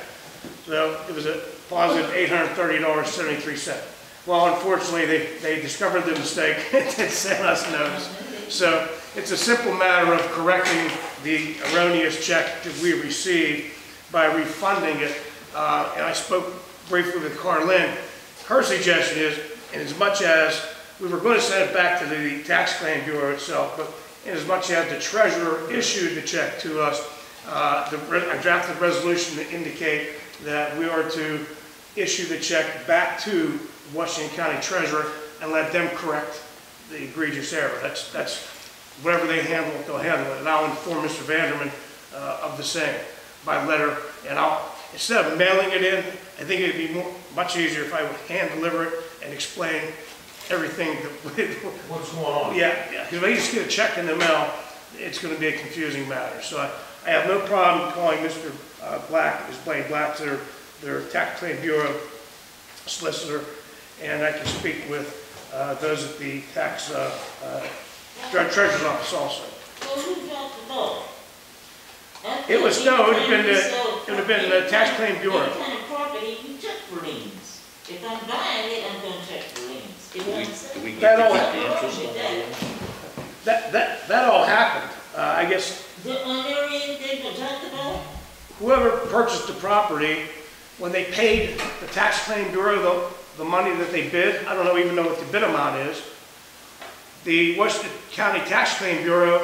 So it was a positive $830.73. Well, unfortunately, they, they discovered the mistake and sent us notice. So it's a simple matter of correcting the erroneous check that we received by refunding it. Uh, And I spoke briefly with Carlin. Her suggestion is, in as much as, we were going to send it back to the tax claim bureau itself, but in as much as the treasurer issued the check to us, uh, the I drafted a resolution to indicate that we are to issue the check back to Washington County Treasurer and let them correct the egregious error. That's, that's, whatever they handle, it, they'll handle it. And I'll inform Mr. Vanderman uh, of the same by letter. And I'll, instead of mailing it in, I think it'd be more, much easier if I would hand deliver it and explain everything that, What's going on? yeah, yeah, because if I just get a check in the mail, it's gonna be a confusing matter. So I, I have no problem calling Mr. uh, Black, Ms. Blaine Black, their, their tax claim bureau solicitor, and I can speak with, uh, those at the tax, uh, uh, treasurer's office also. Well, who dropped the ball? I It was, thought no, it would have been, the- sell it would have been the tax claim bureau. Any kind of property, you check for liens. If I'm buying it, I'm gonna check for liens. If Do we, I'm do we get That to all- keep the interest on that? That, that, that all happened. Uh, I guess the, on their end, they will the ball? whoever purchased the property, when they paid the tax claim bureau the, the money that they bid, I don't know, even know what the bid amount is, the Washington County Tax Claim Bureau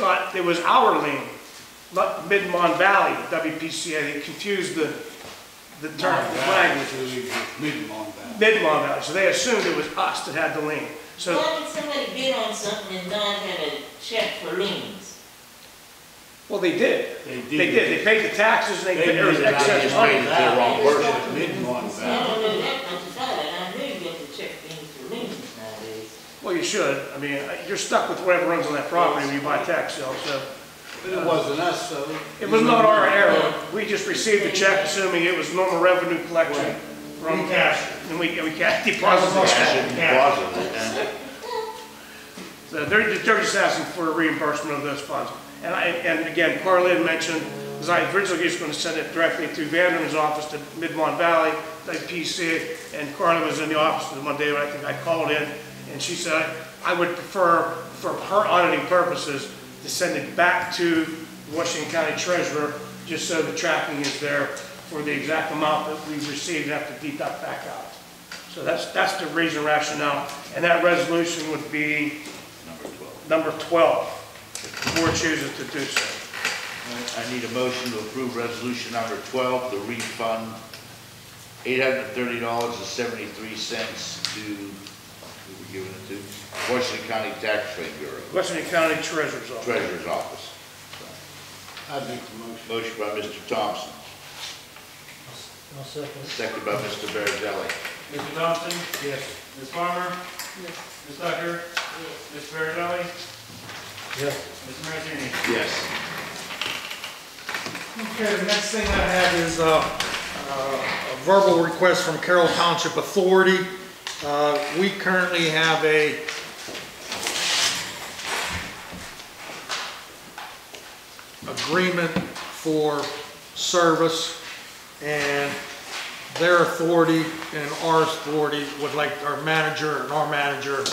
thought it was our lien, not Mid-Mon Valley, WPCA, they confused the, the term, the language. Mid-Mon Valley. Mid-Mon Valley, so they assumed it was us that had the lien. So, Why would somebody bid on something and not have a check for liens? well, they did. They did. They did, they paid the taxes, and they, They there was did it, I excess money. paid it to the wrong person. Mid-Mon Valley. don't know that much about it, I knew you have to check things for liens nowadays. Well, you should. I mean, uh, you're stuck with whatever runs on that property when you buy tax sale, so. It wasn't us, so. Uh, it was not our error. We just received the check assuming it was normal revenue collection from cash. And we, and we can't deposit the check. It, and- So they're, they're just asking for a reimbursement of those funds. And I, and again, Carlin mentioned, because I originally was going to send it directly to Vanderman's office to Mid-Mon Valley, like PC, and Carlin was in the office the one day when I think I called in, and she said, I would prefer, for her auditing purposes, to send it back to Washington County Treasurer, just so the tracking is there for the exact amount that we received and have to deduct back out. So that's, that's the reason rationale, and that resolution would be Number 12. number 12, if the board chooses to do so. I need a motion to approve resolution number 12, the refund $830.73 to Who we giving it to? Washington County Tax Rate Bureau, Washington County Treasurer's Office. Treasurer's Office. I'd make the motion. Motion by Mr. Thompson, I'll second it. second by Mr. Bearzelli. Mr. Thompson? Yes. Ms. Farmer? Yes. Ms. Tucker? Ms. Fairwell? Yes. Mr. Martini? Yes. Okay, the next thing I have is uh, uh, a verbal request from Carroll Township Authority. Uh, We currently have a agreement for service, and their authority and our authority would like our manager and our manager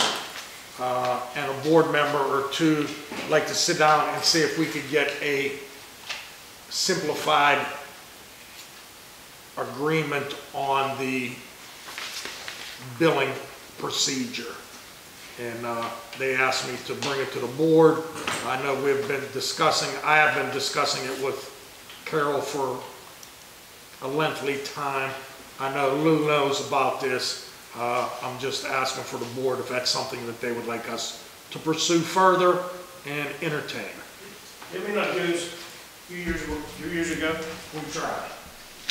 uh, and a board member or two like to sit down and see if we could get a simplified agreement on the billing procedure. And uh, they asked me to bring it to the board. I know we've been discussing, I have been discussing it with Carol for a lengthy time. I know Lou knows about this. Uh, I'm just asking for the board if that's something that they would like us to pursue further and entertain. Did we not do this a few years, ago- few years ago? We tried.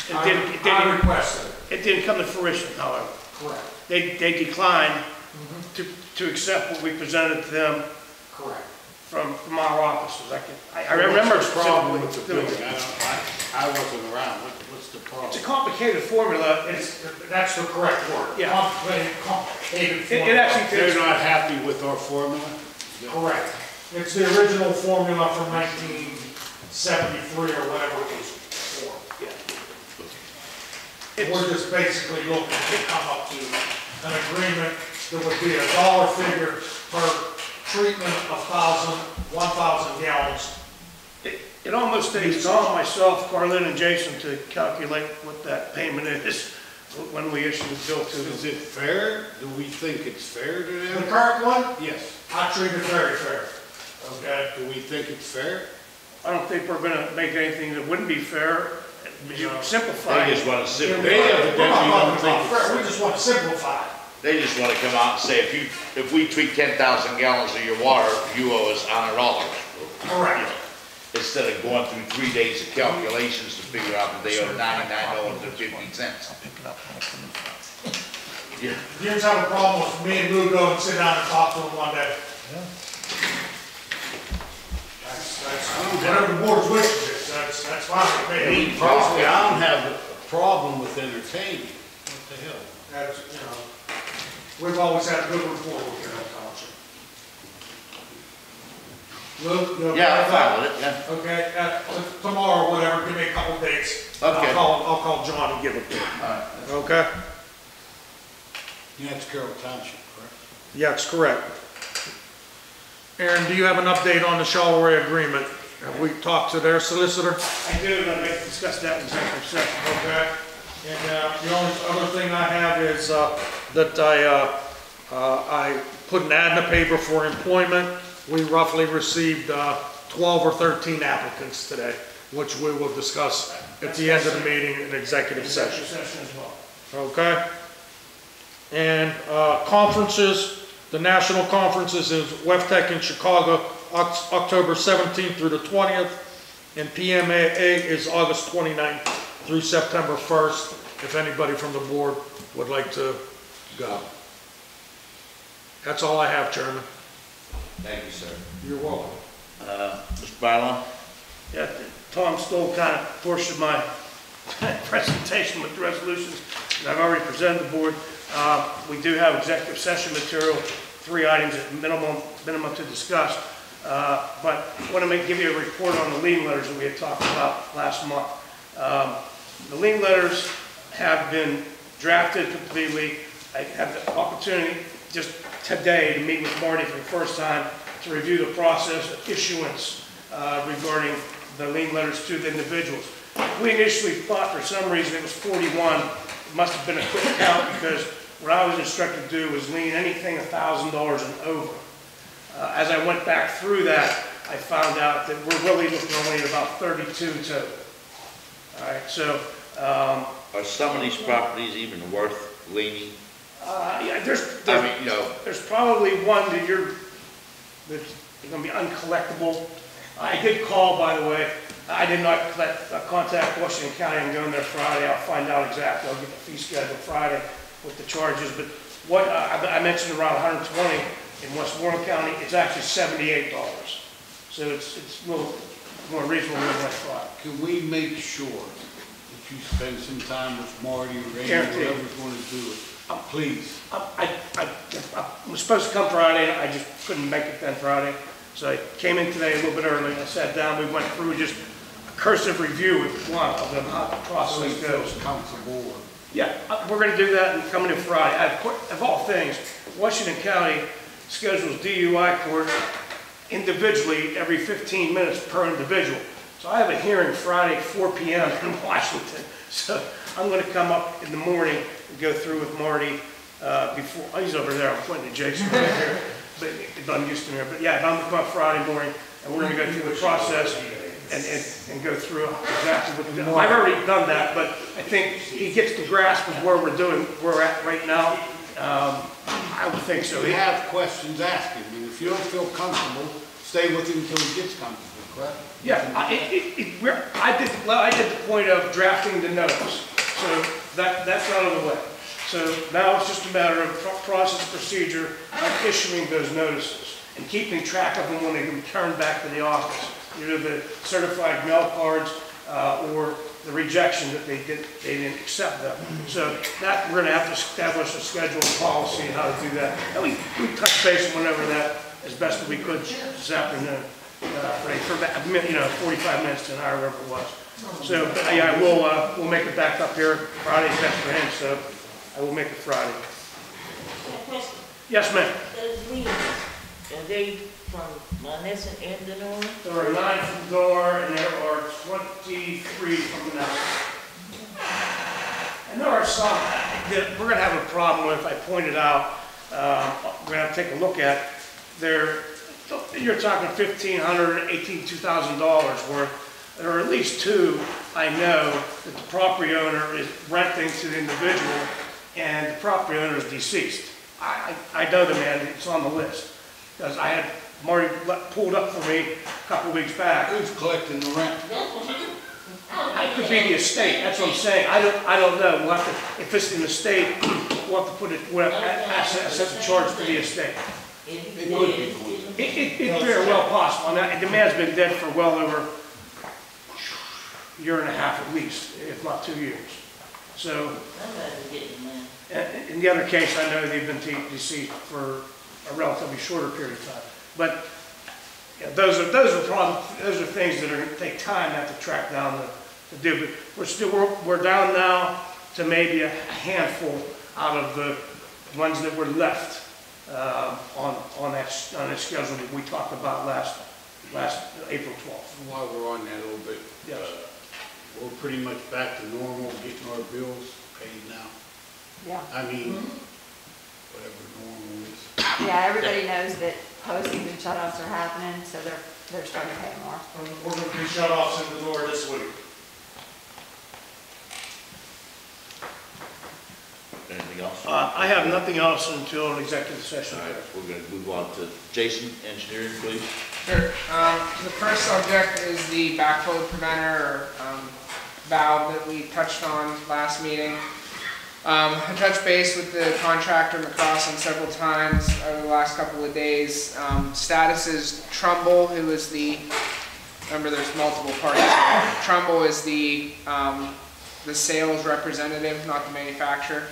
It didn't, it I didn't, requested it. it didn't come to fruition, however. Correct. They, they declined mm-hmm. to, to accept what we presented to them Correct. from, from our offices. I can, I I remember What's the problem with the specifically. billing? I don't, I, I wasn't around. What, what's the problem? It's a complicated formula. It's, That's the correct word. Yeah. Complicated, complicated it, it actually They're fits. not happy with our formula? Correct. It's the original formula from nineteen seventy-three or whatever it was for. We're just basically looking to come up to an agreement that would be a dollar figure per treatment of thousand, one thousand gallons. it it almost takes all myself, Carlin, and Jason to calculate what that payment is when we issue the bill to Is it fair? Do we think it's fair to The them? current one, Yes. I treat it very fair. Okay? Do we think it's fair? I don't think we're gonna make anything that wouldn't be fair. You simplify They just want to They simplify. We're not talking about fair, we just want to simplify. They just want to come out and say, if you, if we treat ten thousand gallons of your water, you owe us a hundred dollars. Correct. Instead of going through three days of calculations to figure out that they owe ninety-nine dollars and fifty cents. Yeah. You just have a problem with me and Lou go and sit down and talk to them one day. That's, that's, whatever the board's wishes is, that's, that's fine with me. Me personally, I don't have a problem with entertaining. What the hell? That's, you know, we've always had a good rapport with Carroll Township. Lou, you okay Yeah, I'm with that? fine with it, yeah. Okay, uh, tomorrow, or whatever, give me a couple dates. Okay. I'll call, I'll call John and give it to him. All right. Okay? Yeah, it's Carroll Township, correct? Yeah, that's correct. Aaron, do you have an update on the Charleroi agreement? Have we talked to their solicitor? I do, and I'd like to discuss that in executive session. Okay. And uh, the only other thing I have is uh, that I, uh, uh, I put an ad in the paper for employment. We roughly received uh, 12 or 13 applicants today, which we will discuss at the end of the meeting in executive session. Session as well. Okay? And uh, conferences, the national conferences is WEFTEC in Chicago, October 17th through the 20th, and PMAA is August 29th through September 1st, if anybody from the board would like to go. That's all I have, Chairman. Thank you, sir. You're welcome. Uh, Mr. Bylaw? Yeah, Tom stole kind of portion of my presentation with the resolutions that I've already presented the board. Uh, We do have executive session material, three items at minimum, minimum to discuss. Uh, But I want to make, give you a report on the lien letters that we had talked about last month. Um, The lien letters have been drafted completely. I had the opportunity just today to meet with Marty for the first time to review the process of issuance uh, regarding the lien letters to the individuals. We initially thought for some reason it was 41. It must have been a quick count because what I was instructed to do was lien anything $1,000 and over. Uh, As I went back through that, I found out that we're really looking only at about 32 total. All right, so um, Are some of these properties even worth leaning? Uh, yeah, there's, I mean, you know, there's probably one that you're, that's gonna be uncollectible. I did call, by the way, I did not collect, uh, contact Washington County, I'm going there Friday, I'll find out exactly, I'll get the fee schedule Friday with the charges, but what, uh, I, I mentioned around hundred and twenty in Westmoreland County, it's actually seventy-eight dollars. So it's, it's a little more reasonable than what I thought. Can we make sure that you spend some time with Marty or Randy, Guaranteed. whoever's gonna do it? Please. I, I, I was supposed to come Friday, I just couldn't make it then Friday. So I came in today a little bit early, I sat down, we went through just a cursive review with one of them, how the So process goes. comfortable. Yeah, uh, we're gonna do that and coming in Friday. Of all things, Washington County schedules DUI court individually every 15 minutes per individual. So I have a hearing Friday, 4 PM in Washington. So I'm gonna come up in the morning and go through with Marty uh, before, oh, he's over there, I'm pointing to Jason right here, but I'm used to him. But yeah, I'm gonna come up Friday morning and we're gonna go through the process and, and, and go through exactly what. I've already done that, but I think he gets the grasp of where we're doing, where we're at right now. Um, I would think so. So we have questions, ask him, and if you don't feel comfortable, stay with him until he gets comfortable, correct? Yeah, I, it, it, it, we're, I did, well, I did the point of drafting the notice, so that, that's out of the way. So now it's just a matter of pro- process procedure of issuing those notices and keeping track of them when they return back to the office. Either the certified mail cards, uh, or the rejection that they did, they didn't accept them. So that, we're gonna have to establish a schedule and policy and how to do that. And we, we touch base whenever that, as best as we could this afternoon, uh, for, for about, you know, forty-five minutes to an hour, whatever it was. So, but, yeah, we'll, uh, we'll make it back up here, Friday's best for him, so I will make it Friday. Yes, ma'am. those leaves, are they from Monessen and Donora? There are nine from door, and there are twenty-three from the house. And there are some that we're gonna have a problem with, I pointed out, uh, we're gonna take a look at. They're, you're talking fifteen hundred, eighteen, two thousand dollars worth. There are at least two, I know, that the property owner is renting to the individual, and the property owner is deceased. I, I I know the man, it's on the list, because I had Marty let- pulled up for me a couple of weeks back. Who's collecting the rent? It could be the estate, that's what I'm saying, I don't, I don't know, we'll have to, if it's in the estate, we'll have to put it, we'll have to set the charge to the estate. It could be. It, it, it's very well possible, and the man's been dead for well over a year and a half at least, if not two years. So, Somebody's getting money. and in the other case, I know they've been de- deceased for a relatively shorter period of time. But, yeah, those are, those are problems, those are things that are gonna take time to have to track down to, to do. But we're still, we're, we're down now to maybe a handful out of the ones that were left, uh, on, on that, on that schedule that we talked about last, last April twelfth. While we're on that a little bit, Yes. uh, we're pretty much back to normal, getting our bills paid now. Yeah, I mean, whatever normal is. Yeah, everybody knows that postings and shut-offs are happening, so they're, they're starting to pay more. We're gonna be shut offs in the door this week. anything else? Uh, I have nothing else until an executive session. All right, we're gonna move on to Jason, engineering, please. Sure. Um, the first subject is the backflow preventer, or, um, valve that we touched on last meeting. Um, I touched base with the contractor McCrossin several times over the last couple of days. Um, status is Trumbull, who is the, remember there's multiple parties. Trumbull is the, um, the sales representative, not the manufacturer.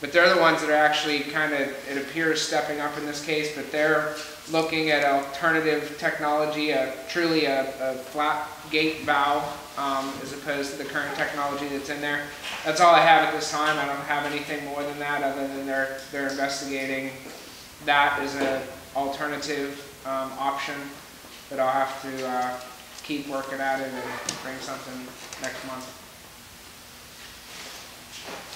But they're the ones that are actually kind of, it appears, stepping up in this case, but they're looking at alternative technology, a truly a, a flat gate valve, um, as opposed to the current technology that's in there. That's all I have at this time. I don't have anything more than that, other than they're, they're investigating that as a alternative, um, option. But I'll have to, uh, keep working at it and bring something next month.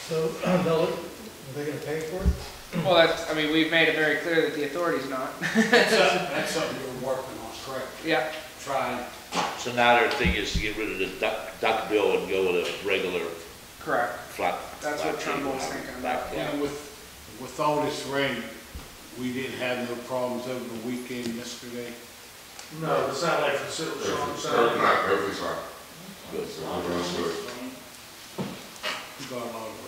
So, they'll, are they gonna pay for it? Well, that's, I mean, we've made it very clear that the authority's not. That's something, that's something you're working on, correct? Yeah, Trying. So now their thing is to get rid of the duck, duck bill and go with a regular correct. flat. That's flat what Trumbull's fee, thinking about, fee. yeah. And with with all this rain, we didn't have no problems over the weekend yesterday. No, the satellite facility, Sean, Everything's, satellite. everything's fine. Good. So everyone's good. We got a lot of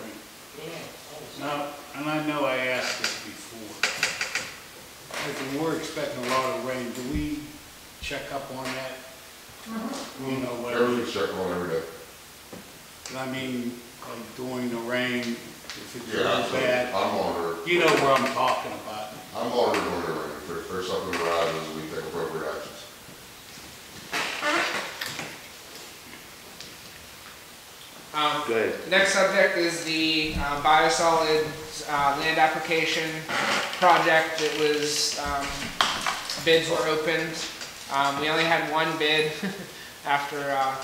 rain. Yeah. Now, and I know I asked this before. If we're expecting a lot of rain, do we check up on that? Mm-hmm. You know, whether, Everything's checked on every day. I mean, like during the rain, if it's Yeah, really so bad, I'm monitoring, you know where I'm talking about. I'm monitoring during the rain. If there- if there's something that arises, we take appropriate actions. Um, Go ahead. Next subject is the uh, biosolids uh, land application project that was, um, bids were opened. Um, We only had one bid after, uh,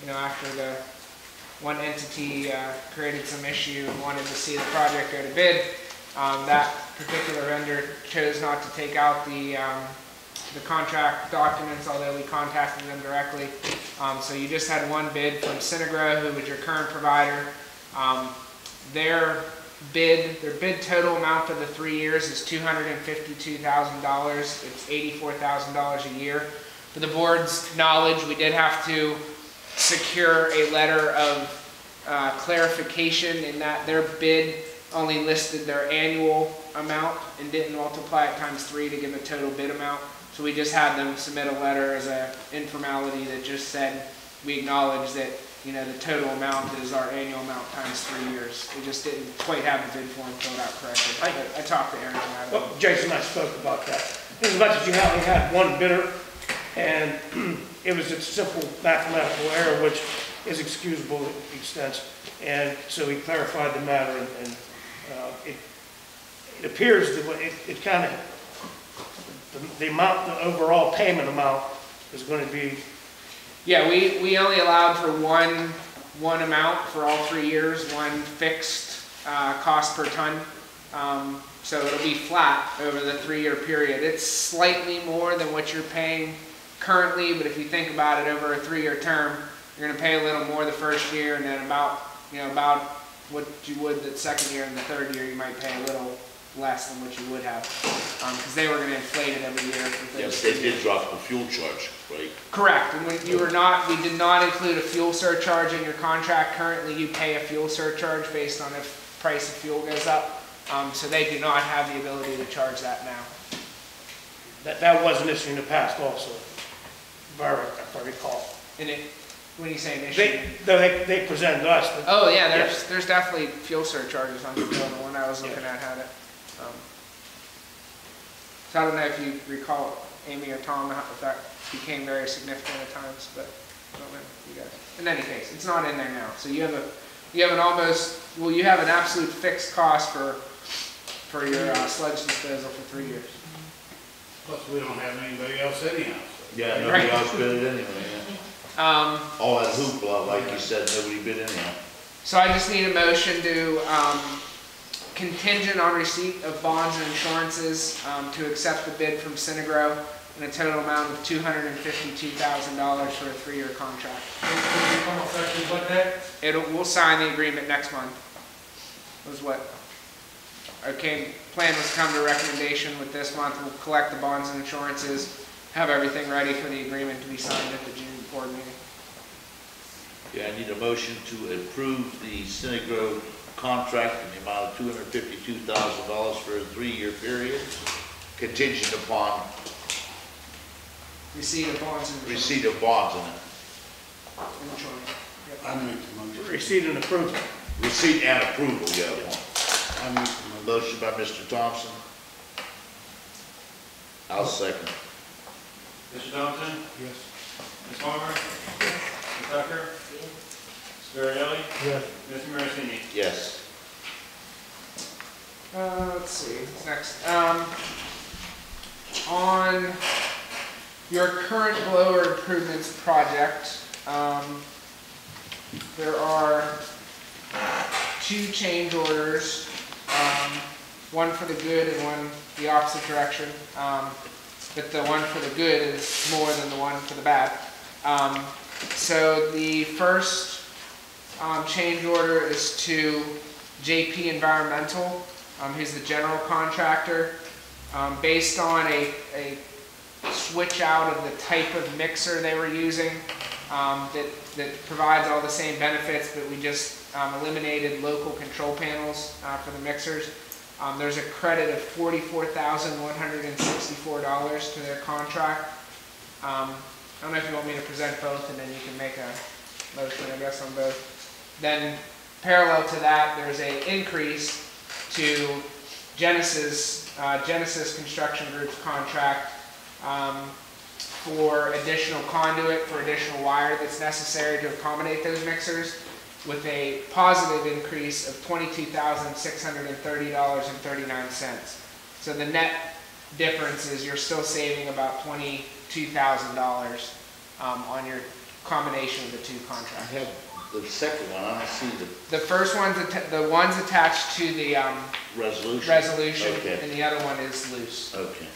you know, after the one entity uh, created some issue and wanted to see the project go to bid. Um, That particular vendor chose not to take out the, um, the contract documents, although we contacted them directly. Um, so you just had one bid from Synagro, who was your current provider. Um, their bid, their bid total amount for the three years is two hundred and fifty-two thousand dollars. It's eighty-four thousand dollars a year. For the board's knowledge, we did have to secure a letter of uh, clarification in that their bid only listed their annual amount and didn't multiply it times three to give a total bid amount. So we just had them submit a letter as a informality that just said, we acknowledge that, you know, the total amount is our annual amount times three years. We just didn't quite have the bid form filled out correctly. I, I talked to Aaron about it. Well, Jason and I spoke about that. As much as you only had one bidder, and it was a simple mathematical error, which is excusable extent. And so he clarified the matter, and, and uh, it, it appears that it, it kind of, the- the amount, the overall payment amount is going to be, Yeah, we, we only allowed for one, one amount for all three years, one fixed, uh, cost per ton. Um, so it'll be flat over the three-year period. It's slightly more than what you're paying currently, but if you think about it over a three-year term, you're gonna pay a little more the first year and then about, you know, about what you would the second year and the third year, you might pay a little less than what you would have. Um, cause they were gonna inflate it every year. for Yes, they three did drop the fuel charge, right? Correct, and we, you were not, we did not include a fuel surcharge in your contract. Currently, you pay a fuel surcharge based on if price of fuel goes up. Um, so they do not have the ability to charge that now. that, that was an issue in the past also, if I re- if I recall. And it, when you say an issue. They, they, they presented us, but Oh, yeah, there's, there's definitely fuel surcharges on the bill, the one I was looking at had it. Um, So I don't know if you recall, Amy or Tom, how- if that became very significant at times, but I don't know, you guys. In any case, it's not in there now, so you have a, you have an almost, well, you have an absolute fixed cost for, for your uh, sludge disposal for three years. Plus, we don't have anybody else anyhow. so- Yeah, nobody Right. else bid it anyway, yeah. Um, All that hoopla, like you said, nobody bid anyhow. So I just need a motion to, um, contingent on receipt of bonds and insurances, um, to accept the bid from Synagro in a total amount of two hundred and fifty-two thousand dollars for a three-year contract. It'll, sign the agreement next month, was what, okay, plan was come to recommendation with this month, we'll collect the bonds and insurances, have everything ready for the agreement to be signed at the June board meeting. Yeah, I need a motion to approve the Synagro contract in the amount of two hundred fifty-two thousand dollars for a three-year period, contingent upon Receipt of bonds and receipt of bonds in it. and insurance. Yep. I make the motion. Receipt and approval. Receipt and approval, yeah. I make the motion. Motion by Mr. Thompson. I'll second. Mr. Thompson? Yes. Ms. Farmer? Ms. Tucker? Ms. Gardilli? Yes. Mr. Marasini? Yes. Uh, let's see, what's next? Um, on your current blower improvements project, um, there are two change orders, um, one for the good and one the opposite direction. Um, but the one for the good is more than the one for the bad. Um, so the first, um, change order is to JP Environmental um, who's the general contractor. Um, based on a, a switch out of the type of mixer they were using, um, that, that provides all the same benefits, but we just, um, eliminated local control panels, uh, for the mixers. Um, there's a credit of forty-four thousand, one hundred and sixty-four dollars to their contract. I don't know if you want me to present both, and then you can make a motion, I guess, on both. Then parallel to that, there's a increase to Genesis, uh, Genesis Construction Group's contract, um, for additional conduit, for additional wire that's necessary to accommodate those mixers, with a positive increase of twenty-two thousand, six hundred and thirty dollars and thirty-nine cents. So the net difference is you're still saving about twenty-two thousand dollars, um, on your combination of the two contracts. The second one, I don't see the The first one's, atta- the one's attached to the, um, resolution. resolution, Okay. and the other one is loose. Okay.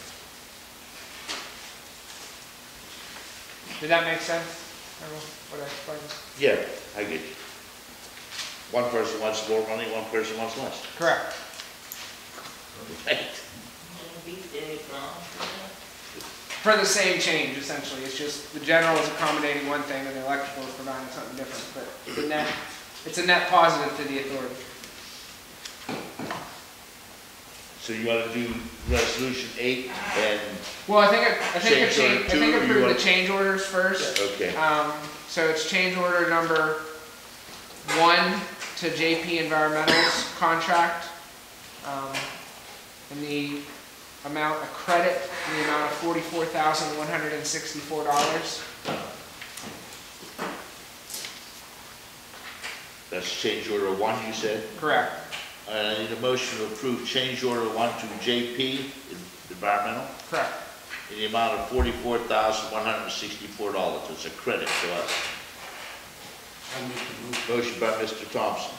Did that make sense? Everyone, What I explained? Yeah, I get you. One person wants more money, one person wants less. Correct. Right. Be there, gone. For the same change, essentially, it's just, the general is accommodating one thing, and the electrical is providing something different, but the net, it's a net positive to the authority. So you wanna do resolution eight and, Well, I think, I I think, Change a change- I two, think you approve want- the change orders first. okay, Um, so it's change order number one to JP Environmental's contract. Um, in the amount of credit, in the amount of forty-four thousand, one hundred and sixty-four dollars. that's change order one, you said? Correct. Uh, I need a motion to approve change order one to JP Environmental Correct. in the amount of forty-four thousand, one hundred and sixty-four dollars. It's a credit to us. I make the move. Motion by Mr. Thompson,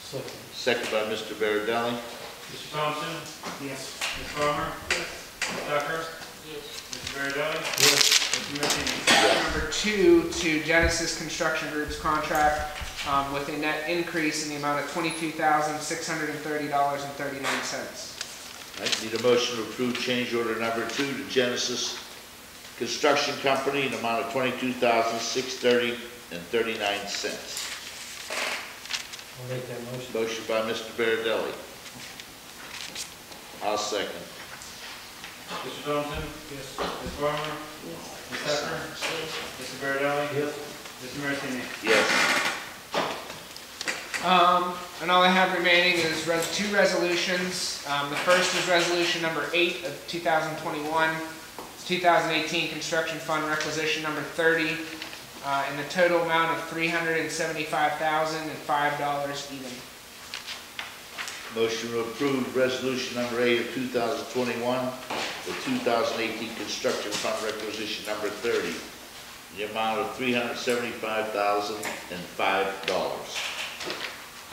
Second. second by Mr. Barodelli. Mr. Thompson? Yes. Ms. Farmer? Yes. Ms. Tucker? Yes. Mr. Barodelli? Yes. Mr. Martini? Number two, to Genesis Construction Group's contract, um, with a net increase in the amount of twenty-two thousand, six hundred and thirty dollars and thirty-nine cents. Right, need a motion to approve change order number two to Genesis Construction Company in the amount of twenty-two thousand, six thirty and thirty-nine cents. I'll make that motion. Motion by Mr. Barodelli. I'll second. Mr. Thompson? Yes. Ms. Farmer? Yes. Ms. Tucker? Mr. Barodelli? Yes. Mr. Martini? Yes. Um, and all I have remaining is res- two resolutions. Um, the first is resolution number eight of two thousand twenty-one. It's two thousand eighteen construction fund requisition number thirty, uh, in the total amount of three hundred and seventy-five thousand and five dollars even. Motion to approve resolution number eight of two thousand twenty-one, the two thousand eighteen construction fund requisition number thirty, in the amount of three hundred seventy-five thousand and five dollars.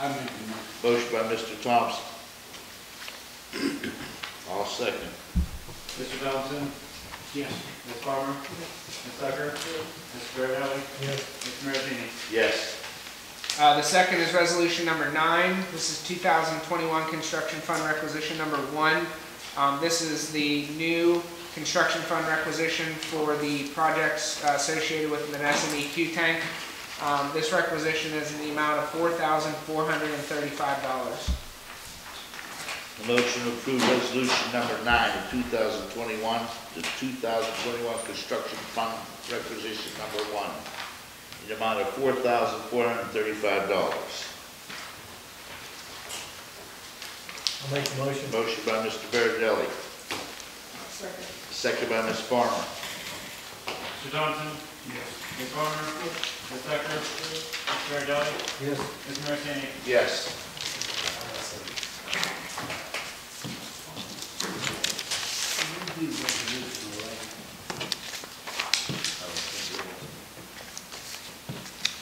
I make the motion. Motion by Mr. Thompson. I'll second. Mr. Thompson? Yes. Ms. Farmer? Ms. Tucker? Mr. Barodelli? Yes. Mr. Martini? Yes. Uh, the second is resolution number nine. This is 2021 construction fund requisition number one. Um, this is the new construction fund requisition for the projects uh, associated with the SMEQ tank. Um, this requisition is in the amount of $4,435. A motion to approve resolution number nine of two thousand twenty-one, the two thousand twenty-one construction fund requisition number one, the amount of four thousand four hundred and thirty-five dollars. I'll make the motion. Motion by Mr. Barodelli, Second. second by Ms. Farmer. Mr. Thompson? Yes. Ms. Farmer? Ms. Tucker? Mr. Barodelli? Yes. Mr. Martini? Yes.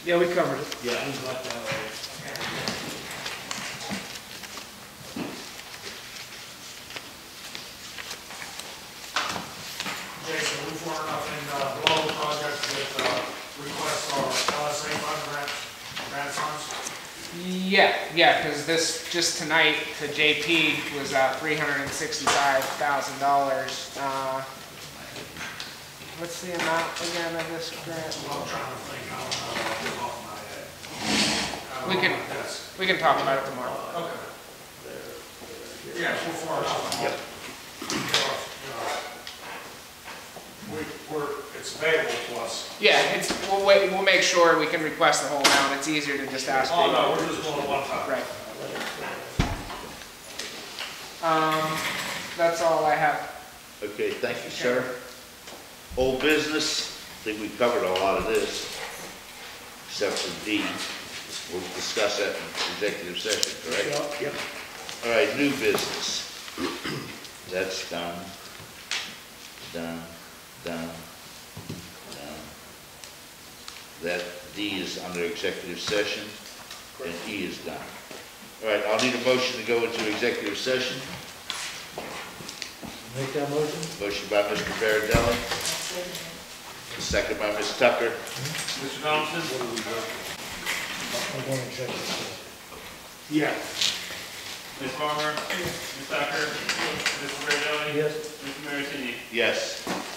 Yeah, we covered it. Yeah. Jason, we formed up in, uh, below project with, uh, requests for LSA fund grant, grant funds. Yeah, yeah, because this, just tonight, to JP was, uh, three hundred and sixty-five thousand dollars. Uh, what's the amount again of this grant? I'm trying to think, I don't know, off the top of my head. We can- We can talk about it tomorrow. Okay. Yeah, we're far enough. Yep. We, we're, it's available to us. Yeah, it's, we'll wait, we'll make sure we can request the whole amount, it's easier to just ask. Oh, people. no, we're just going at one time. Right. Um, that's all I have. Okay, thank you, sir. Old business, I think we've covered a lot of this, except for D. We'll discuss that in executive session, correct? Yep. All right, new business. That's done. Done, done, done. That D is under executive session, and E is done. All right, I'll need a motion to go into executive session. Make that motion? Motion by Mr. Baradelli, second by Ms. Tucker. Mr. Thompson? I'm going to check this. Yeah. Ms. Farmer? Ms. Tucker? Mr. Biragad. Yes. Mr. Martini? Yes.